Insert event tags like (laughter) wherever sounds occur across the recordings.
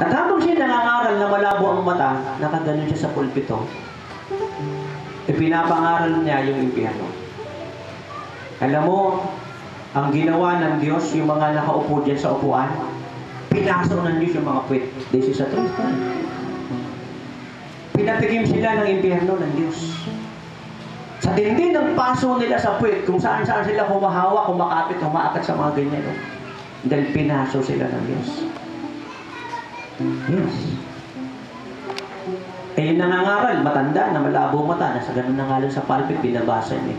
At habang siya nangangaral na malabo ang mata, nakaganon siya sa pulpito, ipinapangaral niya yung impyerno. Alam mo, ang ginawa ng Diyos, yung mga nakaupo dyan sa upuan, pinaso ng Diyos yung mga puwet. This is a true story. Pinatikim sila ng impyerno ng Diyos. Sa dinding ng paso nila sa puwet, kung saan saan sila humahawa, kumakapit, humaakat sa mga ganyan. No? Dahil pinaso sila ng Diyos. Eh, yung nangangaral, matanda, na malabo mata, nasa ganun na nga lang sa pulpit, binabasa niya.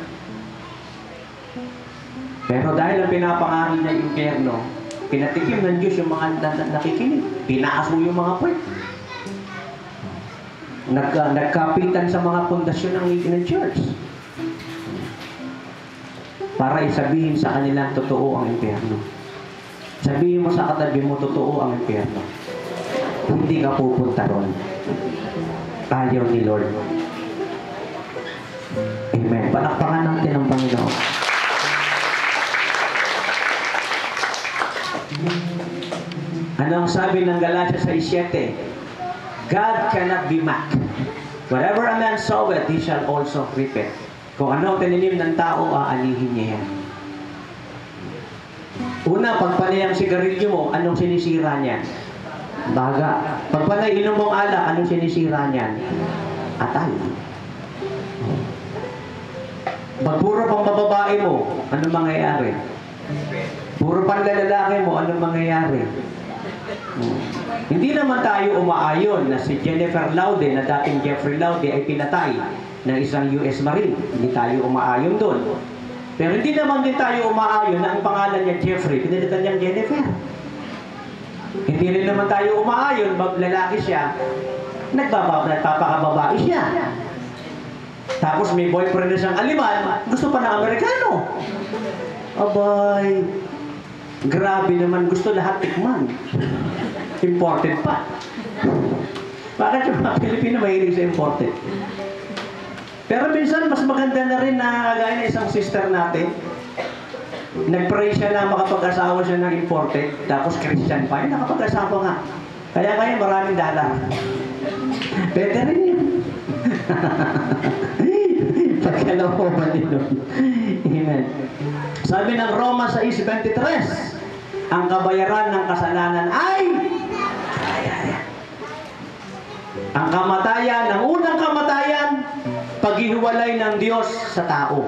Pero dahil ang pinapangaral yung impyerno, pinatikim ng Diyos yung mga na- na- nakikinig. Pinaso yung mga puwet. Nagka, nagkapitan sa mga pundasyon ng, ng church. Para isabihin sa kanila totoo ang impyerno. Sabihin mo sa katabi mo, totoo ang impyerno. Hindi ka pupunta ron. Ayaw ni Lord. Amen. Palakpakan natin ang Panginoon. Ano ang sabi ng Galatia 6.7? God cannot be mocked. Whatever a man soweth, he shall also reap it. Kung ano ang tininim ng tao, aanihin niya yan. Una, pag panay ang sigarilyo mo, anong sinisira niyan? Baga. Pag panay inom mong alak, anong sinisira niyan? Atay. Pag puro pang bababae mo, anong mangyayari? Puro pang lalaki mo, anong mangyayari? Hmm. Hindi naman tayo umaayon na si Jennifer Laude na dating Jeffrey Laude ay pinatay ng isang US Marine. Hindi tayo umaayon doon. Pero hindi naman din tayo umaayon na ang pangalan niya Jeffrey, pinalitan niyang Jennifer. Hindi rin naman tayo umaayon, bag lalaki siya, nagbaba, nagpapakababae siya. Tapos may boyfriend na siyang aliman, gusto pa ng Amerikano. Abay, grabe naman, gusto lahat tikman. Imported pa. Bakit yung mga Pilipino mahilig sa imported? Pero minsan, mas maganda na rin na gaya ng isang sister natin, nag-pray siya na makapag-asawa siya ng imported, tapos Christian pa, yun, nakapag-asawa nga. Kaya kaya maraming dollar. Pwede rin yun. (laughs) Pagkalooban din nun. Amen. Sabi ng Roma 6.23, ang kabayaran ng kasalanan ay ang kamatayan, ang unang kamatayan, paghihiwalay ng Diyos sa tao.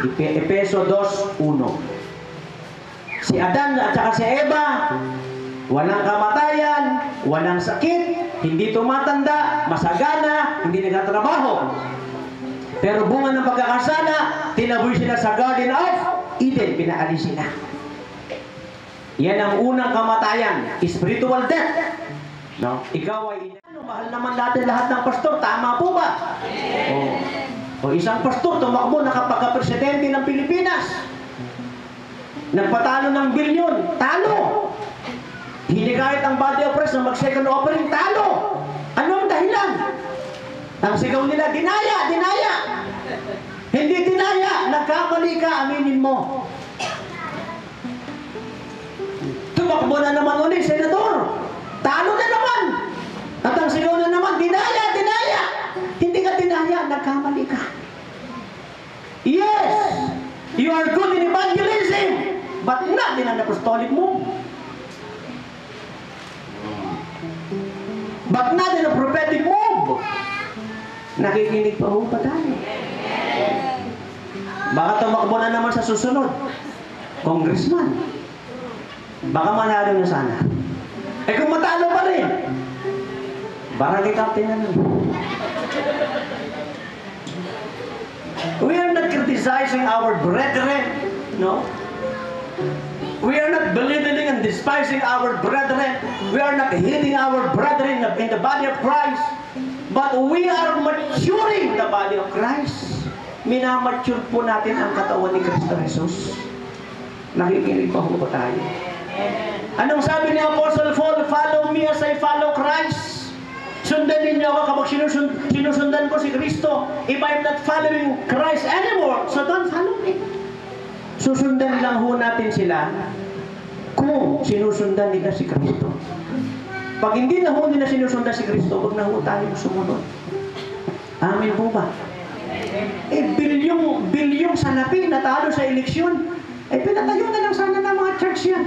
Epe- Epeso 2.1 Si Adan at saka si Eva, walang kamatayan, walang sakit, hindi tumatanda, masagana, hindi nagtatrabaho. Pero bunga ng pagkakasala, tinaboy sila sa Garden of Eden, pinaalis sila. Yan ang unang kamatayan, spiritual death. No? Ikaw ay ano, mahal naman natin lahat ng pastor, tama po ba? O, o isang pastor tumakbo nakapagka-presidente ng Pilipinas. Nagpatalo ng bilyon, talo. Hinikayat ang body of press na mag-second offering, talo. Ano ang dahilan? Ang sigaw nila, dinaya, dinaya. Hindi dinaya, nagkamali ka, aminin mo. Tumakbo na naman ulit, senador. Talo na naman. At ang sigaw na naman, dinaya, dinaya. Hindi ka dinaya, nagkamali ka. Yes, you are good in evangelism, but not in an apostolic move. But not in a prophetic move. Nakikinig pa ho ba tayo? Baka tumakbo na naman sa susunod. Congressman. Baka manalo na sana. Eh kung matalo pa rin, barangay captain na lang. We are not criticizing our brethren, no? We are not belittling and despising our brethren. We are not hating our brethren in the body of Christ. But we are maturing the body of Christ. Minamature po natin ang katawan ni Kristo Jesus. Nakikinig pa ba tayo? Anong sabi ni Apostle Paul? Follow me as I follow Christ. Sundan ninyo ako kapag sinusund, sinusundan ko si Kristo. If I'm not following Christ anymore, so don't follow me. Susundan lang ho natin sila kung sinusundan nila si Kristo. Pag hindi na ho nila sinusundan si Kristo, wag na ho tayong sumunod. Amin po ba? Eh, bilyong, bilyong salapi natalo sa eleksyon. Eh, pinatayo na lang sana ng mga church yan.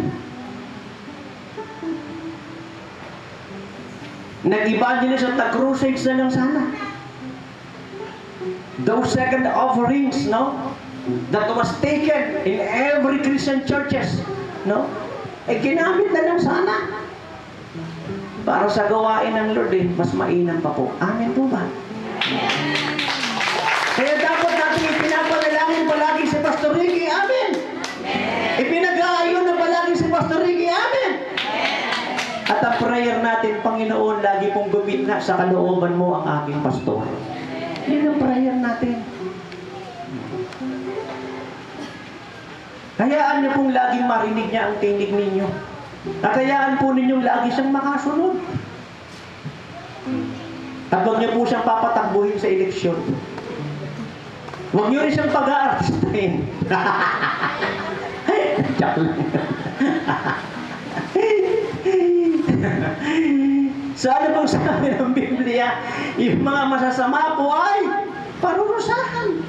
Nag-evangelist at nag-crusades na lang sana. Those second offerings, no? That was taken in every Christian churches, no? Eh, ginamit na lang sana. Para sa gawain ng Lord, eh, mas mainam pa po. Amen po ba? Kaya dapat natin ipinapanalangin palagi si Pastor Ricky. Amen. Ipinag-aayon na palagi si Pastor Ricky. Amen. At ang prayer natin, Panginoon, lagi pong gumit sa kalooban mo ang aking pastor. Yan ang prayer natin. Hayaan niyo pong laging marinig niya ang tinig ninyo. At hayaan po ninyong lagi siyang makasunod. At huwag niyo po siyang papatakbuhin sa eleksyon. Huwag niyo rin siyang pag-aartistahin. (laughs) Joke lang. (laughs) so ano pong sabi ng Biblia? Yung mga masasama po ay parurusahan.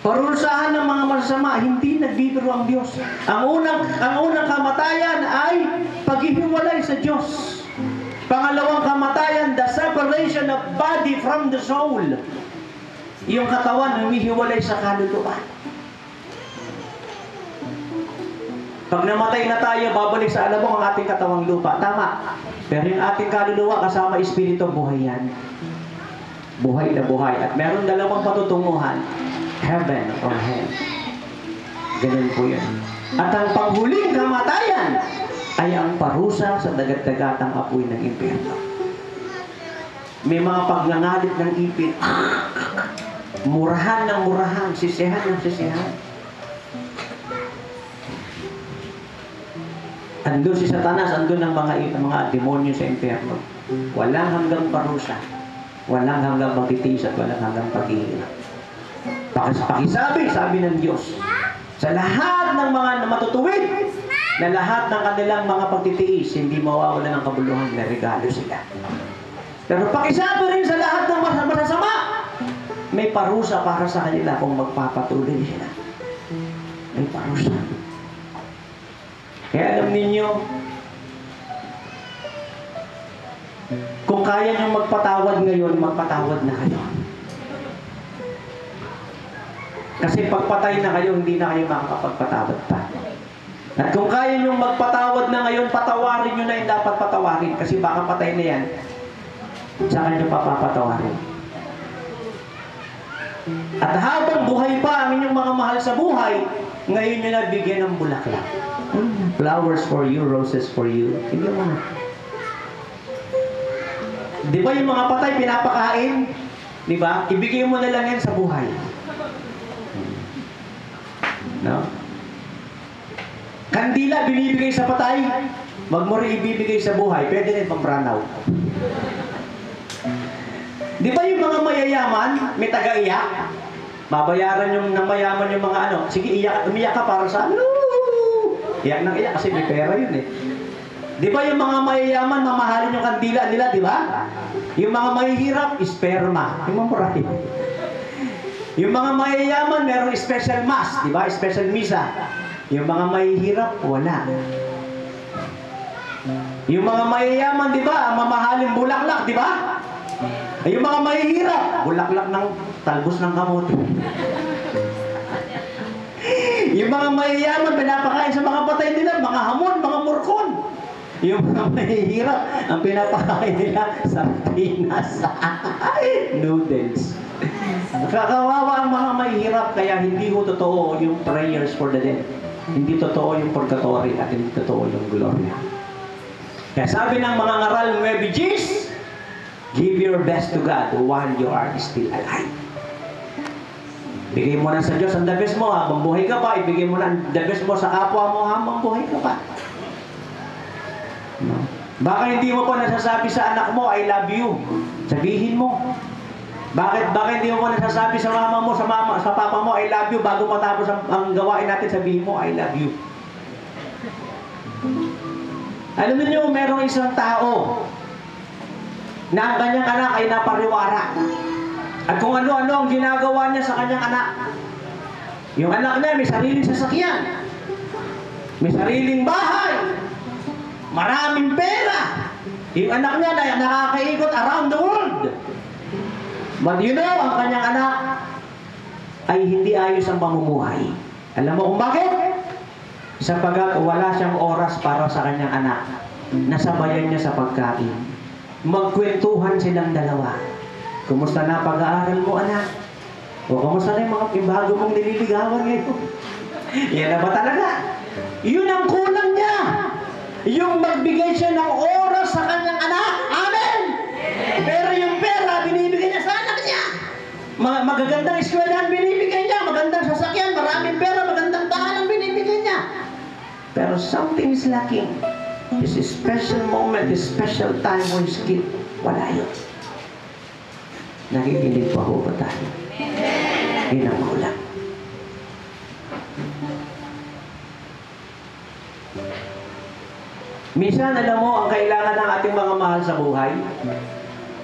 Parurusahan ng mga masasama, hindi nagbibiro ang Diyos. Ang unang, ang unang kamatayan ay paghihiwalay sa Diyos. Pangalawang kamatayan, the separation of body from the soul. Yung katawan humihiwalay sa kaluluwa. Pag namatay na tayo, babalik sa alabong ang ating katawang lupa. Tama. Pero yung ating kaluluwa kasama espiritu, buhay yan. Buhay na buhay. At meron dalawang patutunguhan. Heaven or hell. Ganun po yan. At ang panghuling kamatayan ay ang parusa sa dagat-dagatang apoy ng impyerno. May mga pagngangalit ng ipit. Murahan ng murahan, sisihan ng sisihan. Andun si Satanas, andun ang mga mga demonyo sa impyerno. Walang hanggang parusa. Walang hanggang magtitiis at walang hanggang paghihirap. Pakis, pakisabi, sabi ng Diyos, sa lahat ng mga matutuwid, na lahat ng kanilang mga pagtitiis, hindi mawawala ng kabuluhan na regalo sila. Pero pakisabi rin sa lahat ng mas- masasama, may parusa para sa kanila kung magpapatuloy sila. May parusa. Kaya alam ninyo, kung kaya nyo magpatawad ngayon, magpatawad na kayo. Kasi pagpatay na kayo, hindi na kayo makakapagpatawad pa. At kung kaya nyo magpatawad na ngayon, patawarin nyo na yung dapat patawarin. Kasi baka patay na yan, saka nyo papapatawarin. At habang buhay pa ang inyong mga mahal sa buhay, ngayon nyo na bigyan ng bulaklak. Flowers for you, roses for you. Bigyan mo. Di ba yung mga patay pinapakain? Di ba? Ibigay mo na lang yan sa buhay. No? Kandila binibigay sa patay, wag mo rin ibibigay sa buhay. Pwede rin pang branaw. Di ba yung mga mayayaman, may taga-iyak? Babayaran yung ng mayaman yung mga ano. Sige, iyak, umiyak ka para sa ano? Iyak nang iyak kasi may pera yun eh. Di ba yung mga mayayaman, mamahalin yung kandila nila, di ba? Yung mga mahihirap, sperma. Yung mamurahin. Yung mga mayayaman, merong special mass, di ba? Special misa. Yung mga mahihirap, wala. Yung mga mayayaman, di ba? Mamahaling bulaklak, di ba? Ay, yung mga mahihirap, bulaklak ng talbos ng kamote. (laughs) yung mga mayayaman, pinapakain sa mga patay nila, mga hamon, mga murkon. Yung mga (laughs) mahihirap, ang pinapakain nila sa Pinas. (laughs) Noodles. Nakakawawa ang mga mahihirap, kaya hindi ko totoo yung prayers for the dead. Hindi totoo yung purgatory at hindi totoo yung gloria. Kaya sabi ng mga ngaral ng refugees, give your best to God while you are still alive. Bigay mo na sa Diyos ang the best mo habang buhay ka pa. Ibigay mo na ang the best mo sa kapwa mo habang buhay ka pa. No? Baka hindi mo pa nasasabi sa anak mo, I love you. Sabihin mo. Bakit bakit hindi mo nasasabi sa mama mo, sa mama, sa papa mo, I love you bago matapos ang, ang gawain natin, sabihin mo, I love you. Alam niyo, merong isang tao na ang kanyang anak ay napariwara. At kung ano-ano ang ginagawa niya sa kanyang anak. Yung anak niya may sariling sasakyan. May sariling bahay. Maraming pera. Yung anak niya na nakakaikot around the world. Know, ang kanyang anak ay hindi ayos ang pamumuhay. Alam mo kung bakit? Sapagat wala siyang oras para sa kanyang anak. Nasabayan niya sa pagkain. Magkwentuhan silang dalawa. Kumusta na pag-aaral mo, anak? O kumusta na yung mga yung mong nililigawan ngayon? (laughs) Yan na ba talaga? Yun ang kulang niya. Yung magbigay siya ng oras sa kanyang anak. Amen! Pero yung pera, binibigay niya sa anak niya. Mga magagandang eskwelahan binibigay niya, magandang sasakyan, maraming pera, magandang tahanan binibigay niya. Pero something is lacking. This is special moment, this special time when his kid, wala yun. Nakikinig pa ho ba tayo? Yun ang. Minsan, alam mo, ang kailangan ng ating mga mahal sa buhay,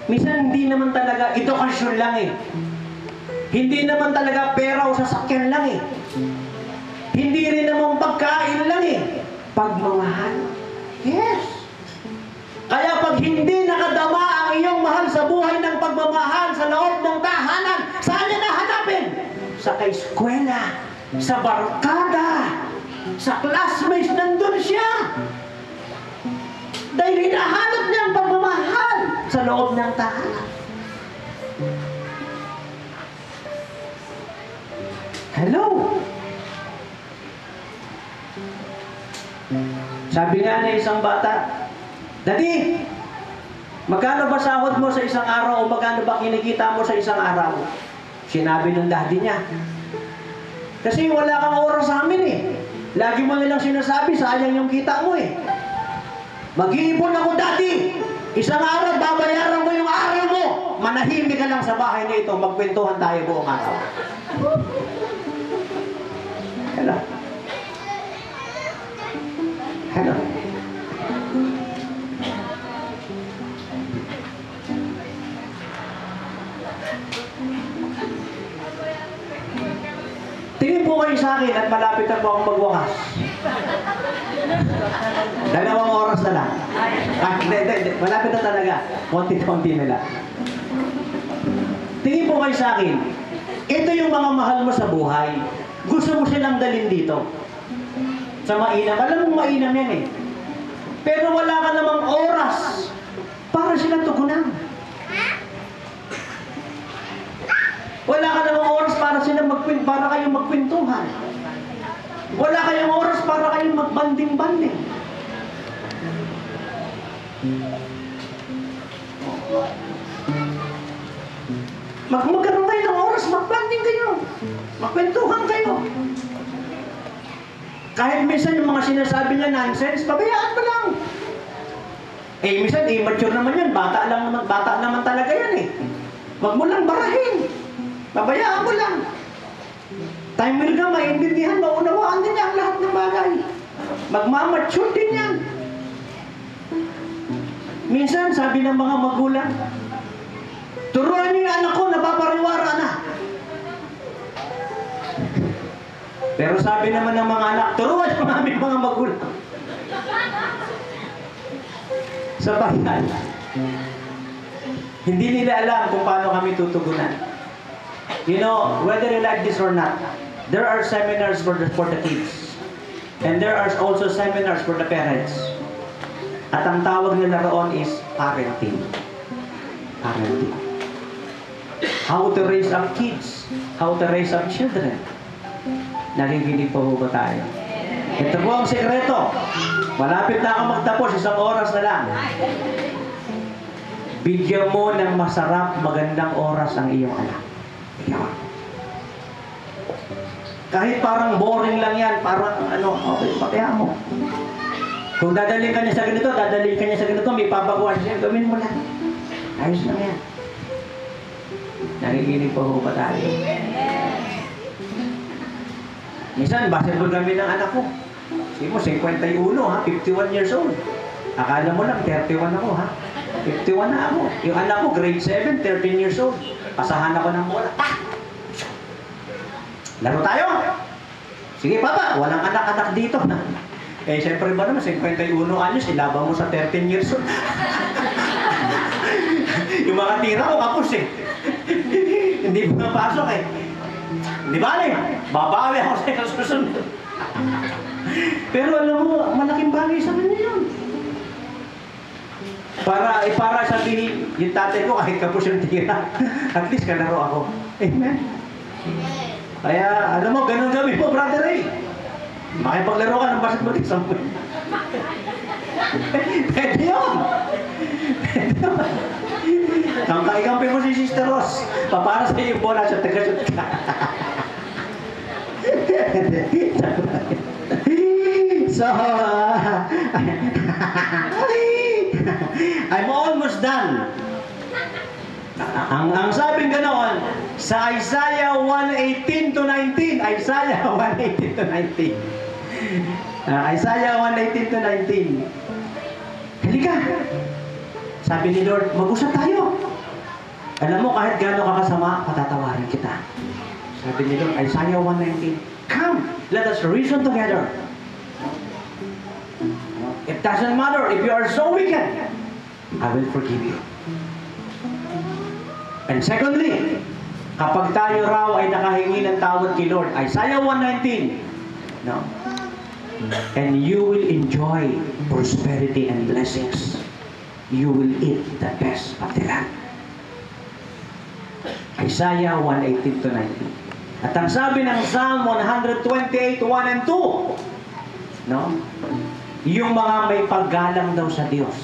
minsan hindi naman talaga, edukasyon lang eh. Hindi naman talaga pera o sasakyan lang eh. Hindi rin naman pagkain lang eh. Pagmamahal. Yes. Kaya pag hindi nakadama ang iyong mahal sa buhay ng pagmamahal sa loob ng tahanan, saan niya nahanapin? Sa kaeskwela, sa barkada, sa classmates, nandun siya. Dahil hinahanap niya ang pagmamahal sa loob ng tahanan. Hello? Sabi nga na isang bata, Daddy, magkano ba sahod mo sa isang araw o magkano ba kinikita mo sa isang araw? Sinabi ng daddy niya. Kasi wala kang oras sa amin eh. Lagi mo nilang sinasabi, sayang yung kita mo eh. Mag-iipon ako, daddy. Isang araw, babayaran mo yung araw mo. Manahimik ka lang sa bahay na ito. Magkwentuhan tayo buong araw. Hello? Hello? Tingin po kayo sa akin at malapit na po akong magwakas. (laughs) Dalawang oras na lang. Ah, hindi, hindi, hindi. Malapit na talaga. Konti-konti na lang. Tingin po kayo sa akin. Ito yung mga mahal mo sa buhay. Gusto mo silang dalhin dito. Sa mainam. Alam mo mainam yan eh. Pero wala ka namang oras para silang tugunan. Wala ka namang oras para sila magkwin, para kayong magkwentuhan. Wala kayong oras para kayong magbanding-banding. Mag magkaroon kayo ng oras, magbanding kayo. Magkwentuhan kayo. Kahit minsan yung mga sinasabi niya nonsense, pabayaan mo lang. Eh, minsan, immature naman yan. Bata lang naman, bata naman talaga yan eh. Huwag mo lang barahin. Pabayaan mo lang. Time will come, maintindihan, maunawaan din niya ang lahat ng bagay. Magmamature din yan. Minsan, sabi ng mga magulang, turuan niyo yung anak ko, napapariwara na. Pero sabi naman ng mga anak, turuan yung aming mga magulang. Sa bayan, hindi nila alam kung paano kami tutugunan. You know, whether you like this or not, there are seminars for the, for the kids. And there are also seminars for the parents. At ang tawag nila roon is parenting. Parenting. How to raise up kids. How to raise up children. Nakikinig po ba tayo? Ito po ang sekreto. Malapit na ako magtapos, isang oras na lang. Bigyan mo ng masarap, magandang oras ang iyong anak. Bigyan. Kahit parang boring lang yan, parang ano, okay, pakaya mo. Kung dadalhin ka niya sa ganito, dadalhin ka niya sa ganito, may papaguan siya, gawin mo lang. Ayos lang yan. Nakikinig po ba tayo? Minsan, basketball kami ng anak ko. Sige mo, 51 ha, 51 years old. Akala mo lang, 31 ako ha. 51 na ako. Yung anak ko, grade 7, 13 years old. Pasahan ako ng bola. Pa! Laro tayo! Sige, Papa, walang anak-anak dito. (laughs) Eh, siyempre ba naman, 51 anyos, ilaban mo sa 13 years old. (laughs) yung mga tira ko, kapos eh. (laughs) Hindi mo napasok eh. Di ba, eh? Babawi ako sa susunod. Pero alam mo, malaking bagay sa kanya yun. Para, eh, para sabihin, yung tatay ko kahit kapos yung tira, (laughs) at least kalaro ako. Amen. Kaya, alam mo, ganun gawin mo, brother eh. Makipaglaro ka ng basketball isang mo. (laughs) Pwede yun. Pwede yun. Ang kaikampi mo si Sister Ross, papara sa iyo bola sa taga-shoot ka. (laughs) so, uh, (laughs) I'm almost done. Ang, ang sabing ganoon, sa Isaiah 1:18 to 19, Isaiah (laughs) 1:18 to 19. Ah, Isaiah 1:18 to 19. Halika. Sabi ni Lord, mag-usap tayo. Alam mo, kahit gaano ka kasama, patatawarin kita. Sabi ni Lord, Isaiah 1:19, Come, let us reason together. It doesn't matter if you are so wicked, I will forgive you. And secondly, kapag tayo raw ay nakahingi ng tawad kay Lord, Isaiah 119, no? And you will enjoy prosperity and blessings. You will eat the best of the land. Isaiah 118 to 19. At ang sabi ng Psalm 128, 1 and 2, no? Yung mga may paggalang daw sa Diyos,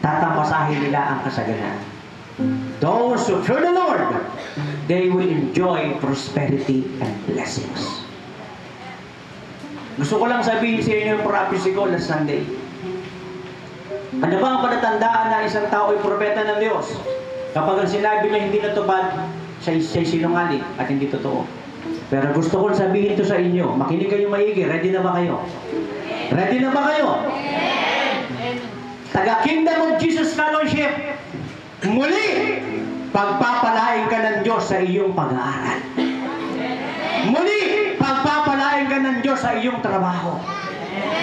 tatapasahin nila ang kasaganaan. Those who fear the Lord, they will enjoy prosperity and blessings. Gusto ko lang sabihin sa inyo yung prophecy ko last Sunday. Ano ba ang palatandaan na isang tao ay propeta ng Diyos? Kapag ang sinabi niya hindi natupad, siya siya sinungaling at hindi totoo. Pero gusto ko sabihin to sa inyo, makinig kayo maigi, ready na ba kayo? Ready na ba kayo? Taga Kingdom of Jesus Fellowship, muli, pagpapalain ka ng Diyos sa iyong pag-aaral. Muli, pagpapalain ka ng Diyos sa iyong trabaho.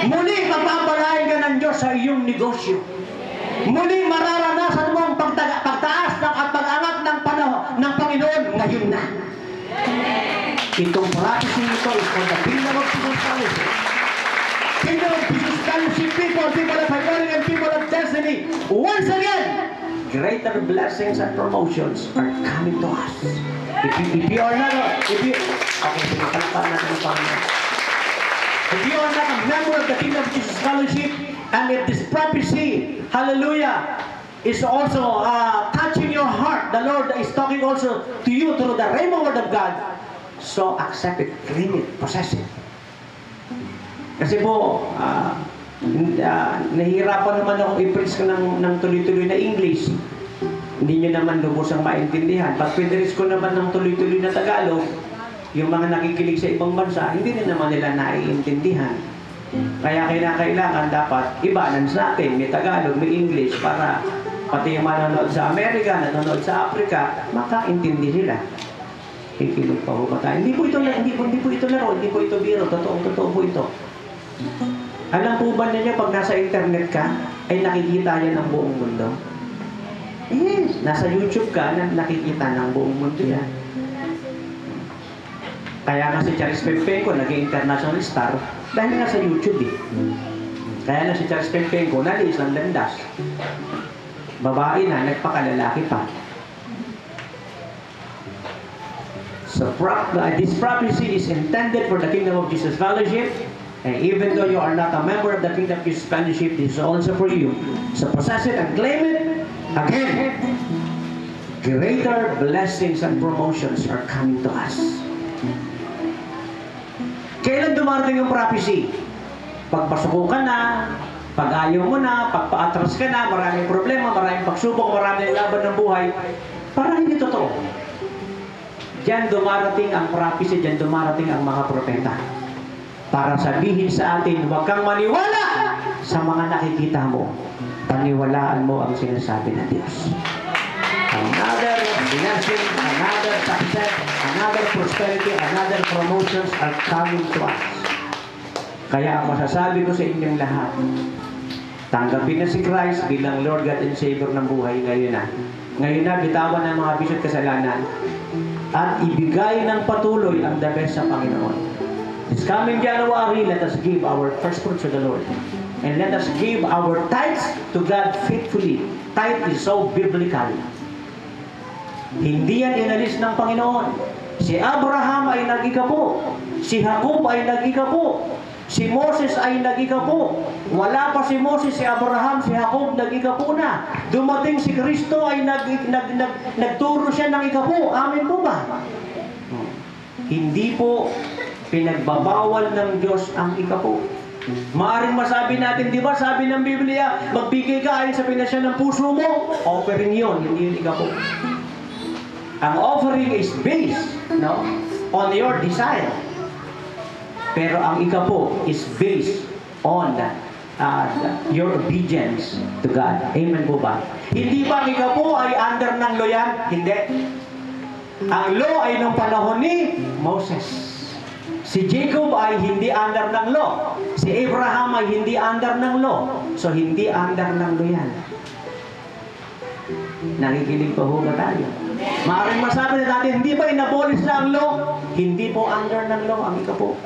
Muli, pagpapalain ka ng Diyos sa iyong negosyo. Muli, mararanasan ang pagtaga, pagtaas ng at pag-angat ng panahon ng Panginoon ngayon na. Itong prophecy nito is for the kingdom of Jesus Fellowship. Kingdom of Jesus Fellowship people, people of calling and people of destiny. Once again, greater blessings and promotions are coming to us. If you, if you are not, if you, okay, sige, palakpakan natin ang Panginoon. If you are not a member of the Kingdom of Jesus Fellowship, and if this prophecy, hallelujah, is also uh, touching your heart, the Lord is talking also to you through the Rhema Word of God, so accept it, claim it, possess it. Kasi po, ah, uh, nahihirapan naman ako i-preach ng, ng tuloy-tuloy na English. Hindi nyo naman lubos ang maintindihan. Pag pinreach ko naman ng tuloy-tuloy na Tagalog, yung mga nakikinig sa ibang bansa, hindi rin naman nila naiintindihan. Kaya kinakailangan dapat i-balance natin. May Tagalog, may English para pati yung manonood sa Amerika, nanonood sa Africa, makaintindi nila. Kikinig pa po ba? Hindi po ito, hindi po, hindi po ito laro, hindi po ito biro. Totoo, totoo po ito. Alam po ba ninyo pag nasa internet ka, ay nakikita yan ng buong mundo? Yes. Nasa YouTube ka, na nakikita ng buong mundo yan. Kaya nga si Charles Pempenco naging international star dahil nga sa YouTube eh. Kaya na si Charles Pempenco nalis ng landas. Babae na, nagpakalalaki pa. So uh, this prophecy is intended for the Kingdom of Jesus Fellowship. And even though you are not a member of the Kingdom of Jesus Fellowship, this is also for you. So possess it and claim it. Again, greater blessings and promotions are coming to us. Kailan dumarating yung prophecy? Pag pasuko ka na, pag ayaw mo na, pag paatras ka na, maraming problema, maraming pagsubok, maraming laban ng buhay, parang hindi totoo. Diyan dumarating ang prophecy, diyan dumarating ang mga propeta. para sabihin sa atin, huwag kang maniwala sa mga nakikita mo. Paniwalaan mo ang sinasabi ng Diyos. Another blessing, another success, another prosperity, another promotions are coming to us. Kaya ang masasabi ko sa inyong lahat, tanggapin na si Christ bilang Lord God and Savior ng buhay ngayon na. Ngayon na, bitawan ng mga bisyo at kasalanan at ibigay ng patuloy ang the best sa Panginoon. This coming January, let us give our first fruits to the Lord. And let us give our tithes to God faithfully. Tithe is so biblical. Hindi yan inalis ng Panginoon. Si Abraham ay nag-ikapo. Si Jacob ay nag-ikapo. Si Moses ay nag-ikapo. Wala pa si Moses, si Abraham, si Jacob, nag-ikapo na. Dumating si Kristo ay nag, nag, nag, nagturo siya ng ikapo. Amin po ba? Hindi po pinagbabawal ng Diyos ang ikapo. Maaring masabi natin, di ba, sabi ng Biblia, magbigay ka ayon sa pinasya ng puso mo. Offering yon, hindi yun ikapo. Ang offering is based no, on your desire. Pero ang ikapo is based on uh, your obedience to God. Amen po ba? Hindi ba ang ikapo ay under ng law yan? Hindi. Ang law ay nung panahon ni Moses. Si Jacob ay hindi under ng law. Si Abraham ay hindi under ng law. So hindi under ng law yan. Nakikinig pa ho ba tayo? Maaaring masabi na natin, hindi ba inabolish na ang law? Hindi po under ng law ang ikapo.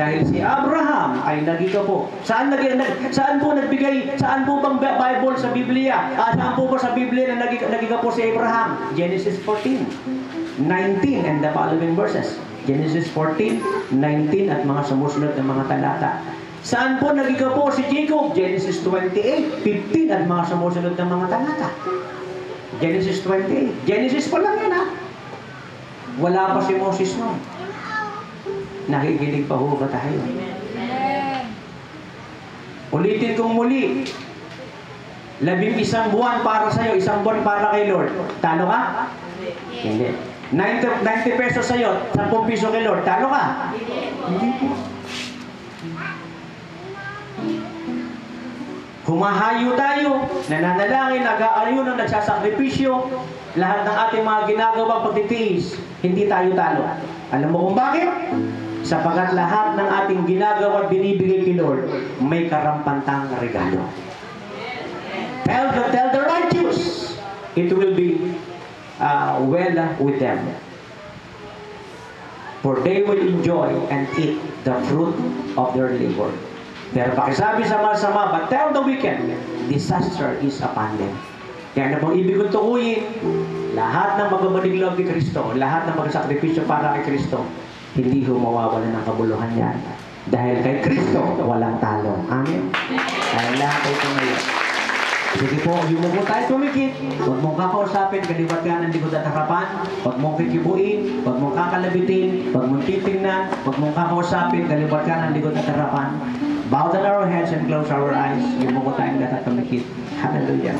Dahil si Abraham ay nagikapo. Saan nag, saan po nagbigay, saan po bang Bible sa Biblia? Ah, saan po ba sa Biblia na nag, nagikapo si Abraham? Genesis 14, 19 and the following verses. Genesis 14, 19 at mga sumusunod na mga talata. Saan po nagikapo si Jacob? Genesis 28, 15 at mga sumusunod na mga talata. Genesis 28. Genesis pa lang yan ha. Wala pa si Moses noon. Nakikinig pa ho ba tayo? Ulitin kong muli. Labing isang buwan para sa'yo, isang buwan para kay Lord. Talo ka? Hindi. 90, 90 pesos sa'yo, 10 piso kay Lord. Talo ka? Hindi po. Humahayo tayo, nananalangin, nag-aayunan, nagsasakripisyo, lahat ng ating mga ginagawa pagtitiis, hindi tayo talo. Alam mo kung bakit? Sapagat lahat ng ating ginagawa at binibigay kay Lord, may karampantang regalo. Tell the, tell the righteous, it will be uh, well with them. For they will enjoy and eat the fruit of their labor. Pero pakisabi sa masama, but tell the wicked, disaster is upon them. Kaya na bang ibig kong tukuyin, lahat ng magbabaling loob kay Kristo, lahat ng magsakripisyo para kay Kristo, hindi ho mawawala ng kabuluhan yan. Dahil kay Kristo, walang talo. Amen? Kaya lahat ito ngayon. Sige po, yung mo tayo tumikit. Huwag mong kakausapin, kalibat ka ng likod at harapan. Huwag mong kikibuin, huwag mong kakalabitin, huwag mong titingnan, huwag mong kakausapin, kalibat ka ng likod at harapan. Bow down our heads and close our eyes. Yung mo tayong lahat tumikit. Hallelujah.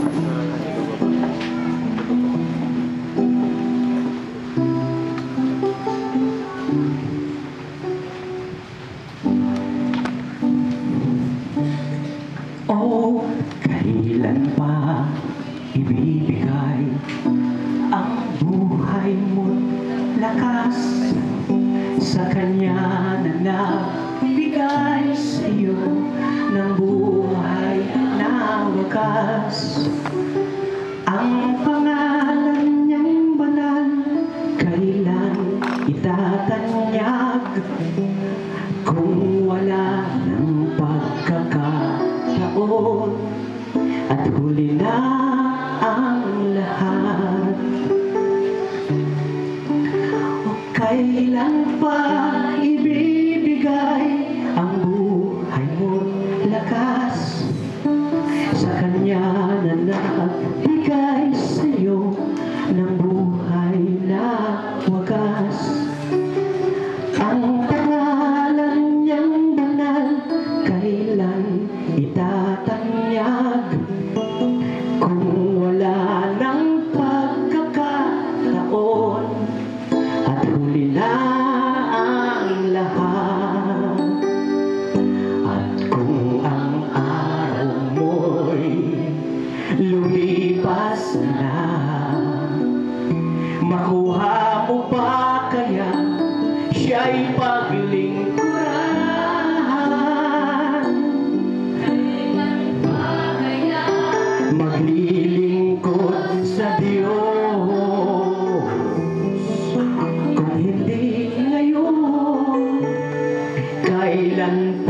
And.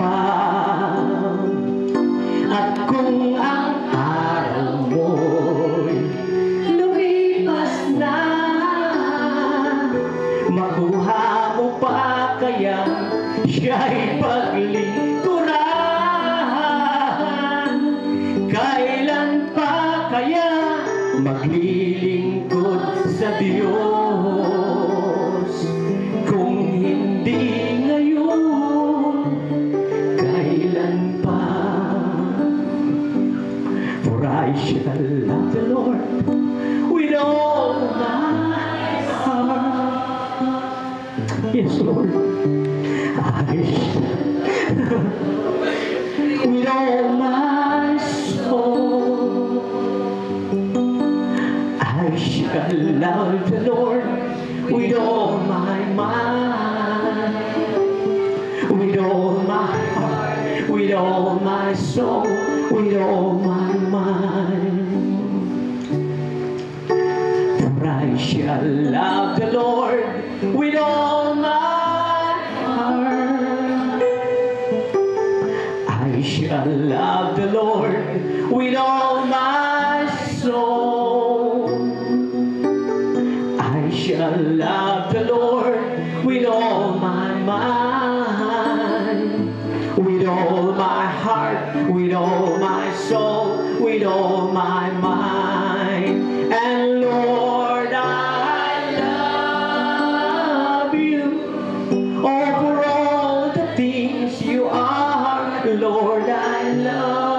I love the Lord with all my mind, with all my heart, with all my soul. Lord, I love